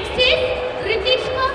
Alexis Ritisma